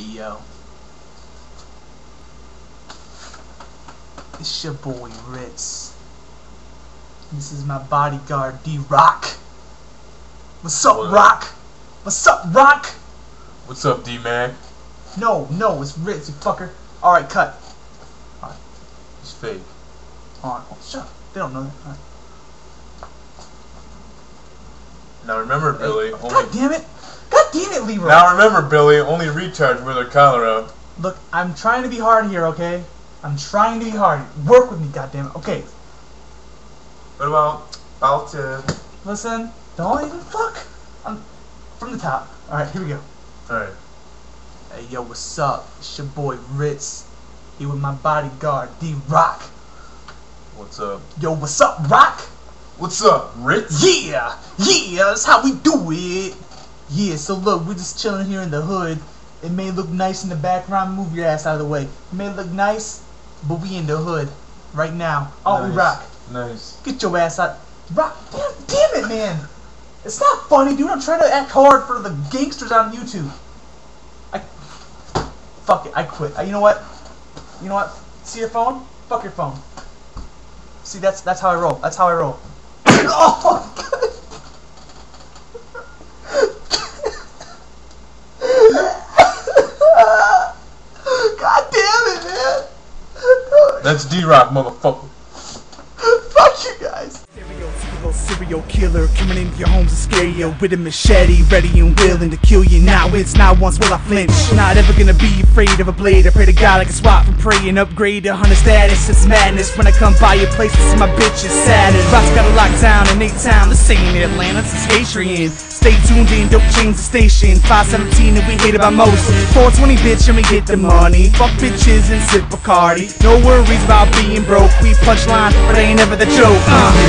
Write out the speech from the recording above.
Hey yo. It's your boy Ritz. This is my bodyguard D Rock. What's up, What? Rock? What's up, Rock? What's up, D Man? No, no, it's Ritz, you fucker. Alright, cut. All right. It's fake. Alright, oh, shut up. They don't know that. Now remember, Billy. God Only damn it! Damn it, Leroy! now remember, Billy. Only recharge with their collar up. Look, I'm trying to be hard here, okay? I'm trying to be hard. Work with me, goddammit. Okay, What about Alton? listen. Don't even fuck. I'm from the top. All right, here we go. All right. Hey, yo, what's up? It's your boy Ritz. Here with my bodyguard D Rock. What's up? Yo, what's up, Rock? What's up, Ritz? Yeah, yeah, that's how we do it. Yeah, so look, we're just chilling here in the hood. It may look nice in the background. Move your ass out of the way. It may look nice, but we in the hood right now. Oh, we Nice. rock. Nice. Get your ass out. Rock. Damn, damn it, man. It's not funny, dude. I'm trying to act hard for the gangsters on YouTube. I. Fuck it. I quit. Uh, you know what? You know what? See your phone? Fuck your phone. See, that's that's how I roll. That's how I roll. oh, God. God damn it, man. That's D Rock, motherfucker. Fuck you guys. Serial killer coming into your homes to scare you with a machete, ready and willing to kill you. Now it's not once will I flinch. Not ever gonna be afraid of a blade. I pray to God I can swap from prey and upgrade to hunter status. It's madness when I come by your place to see my bitch is sadness. Rock's got a lockdown in A-Town, the same in Atlanta, this is Adrian. Stay tuned in, don't change the station. 517 and we hated by most. 420 bitch and we get the money. Fuck bitches and sip Bacardi. No worries about being broke. We punchline, but ain't never the joke. Uh.